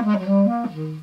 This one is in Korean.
Mm-hmm.